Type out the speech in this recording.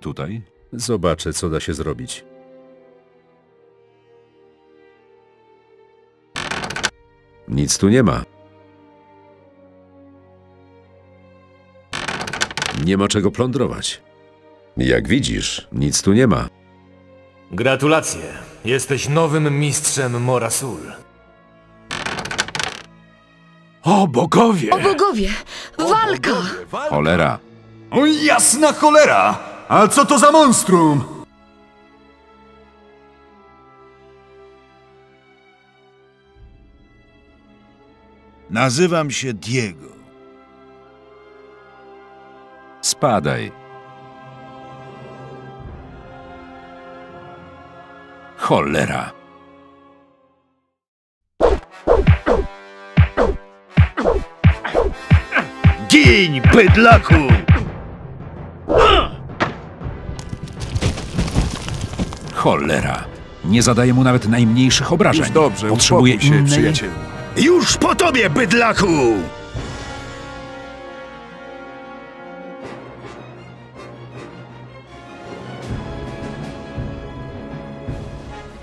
Tutaj? Zobaczę, co da się zrobić. Nic tu nie ma. Nie ma czego plądrować. Jak widzisz, nic tu nie ma. Gratulacje. Jesteś nowym mistrzem Morasul. O bogowie! O bogowie! Walka! Cholera! O jasna cholera! A co to za monstrum? Nazywam się Diego. Spadaj. Cholera! Gin, bydlaku! Cholera! Nie zadaje mu nawet najmniejszych obrażeń. Już dobrze, Potrzebuje uspokój się, innej... przyjacielu. Już po tobie, bydlaku!